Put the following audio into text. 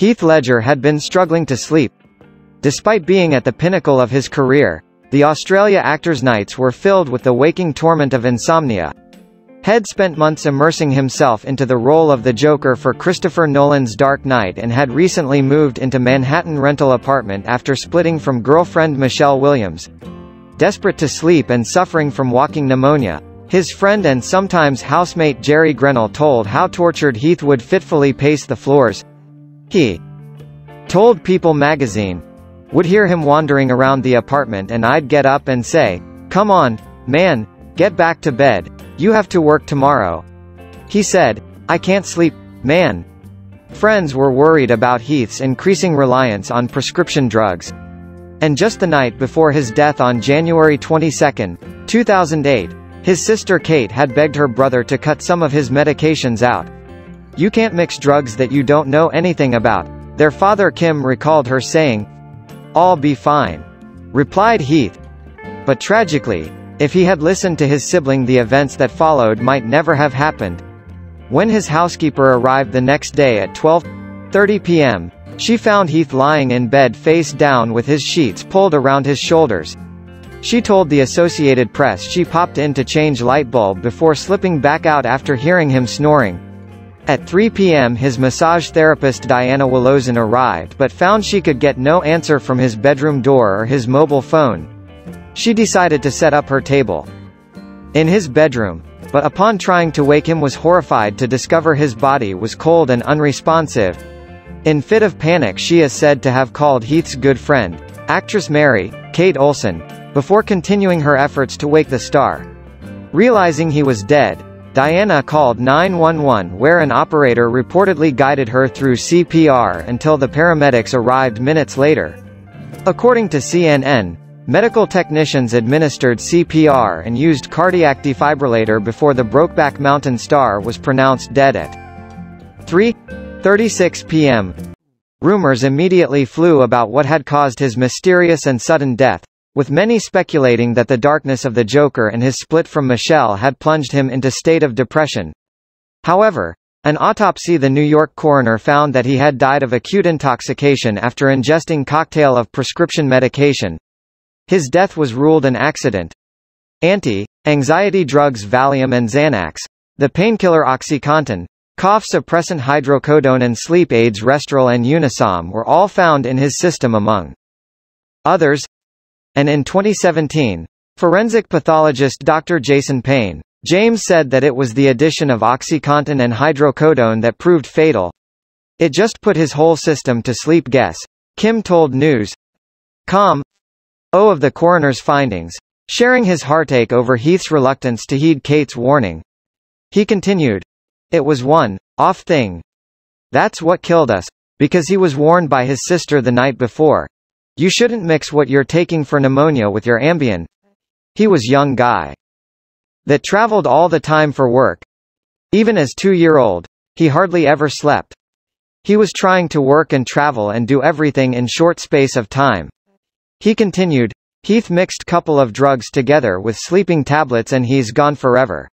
Heath Ledger had been struggling to sleep. Despite being at the pinnacle of his career, the Australia actor's nights were filled with the waking torment of insomnia. Head spent months immersing himself into the role of the Joker for Christopher Nolan's Dark Knight and had recently moved into Manhattan rental apartment after splitting from girlfriend Michelle Williams. Desperate to sleep and suffering from walking pneumonia, his friend and sometimes housemate Gerry Grennell told how tortured Heath would fitfully pace the floors. He told People magazine, would hear him wandering around the apartment and I'd get up and say, come on, man, get back to bed, you have to work tomorrow. He said, I can't sleep, man. Friends were worried about Heath's increasing reliance on prescription drugs. And just the night before his death on January 22, 2008, his sister Kate had begged her brother to cut some of his medications out. You can't mix drugs that you don't know anything about, their father Kim recalled her saying. All be fine. Replied Heath. But tragically, if he had listened to his sibling the events that followed might never have happened. When his housekeeper arrived the next day at 12.30 p.m., she found Heath lying in bed face down with his sheets pulled around his shoulders. She told the Associated Press she popped in to change light bulb before slipping back out after hearing him snoring. At 3 p.m. his massage therapist Diana Wolozin arrived but found she could get no answer from his bedroom door or his mobile phone. She decided to set up her table in his bedroom, but upon trying to wake him was horrified to discover his body was cold and unresponsive. In fit of panic she is said to have called Heath's good friend, actress Mary, Kate Olsen, before continuing her efforts to wake the star. Realizing he was dead, Diana called 911 where an operator reportedly guided her through CPR until the paramedics arrived minutes later. According to CNN, medical technicians administered CPR and used cardiac defibrillator before the Brokeback Mountain star was pronounced dead at 3.36 p.m. Rumors immediately flew about what had caused his mysterious and sudden death, with many speculating that the darkness of the Joker and his split from Michelle had plunged him into state of depression. However, an autopsy the New York coroner found that he had died of acute intoxication after ingesting cocktail of prescription medication. His death was ruled an accident. Anti-anxiety drugs Valium and Xanax, the painkiller OxyContin, cough suppressant hydrocodone and sleep aids Restoril and Unisom were all found in his system among others, and in 2017, forensic pathologist Dr. Jason Payne, James said that it was the addition of OxyContin and hydrocodone that proved fatal. It just put his whole system to sleep guess. Kim told News.com O of the coroner's findings, sharing his heartache over Heath's reluctance to heed Kate's warning. He continued. It was one off thing. That's what killed us, because he was warned by his sister the night before. You shouldn't mix what you're taking for pneumonia with your Ambien. He was young guy. That traveled all the time for work. Even as two-year-old, he hardly ever slept. He was trying to work and travel and do everything in short space of time. He continued, Heath mixed couple of drugs together with sleeping tablets and he's gone forever.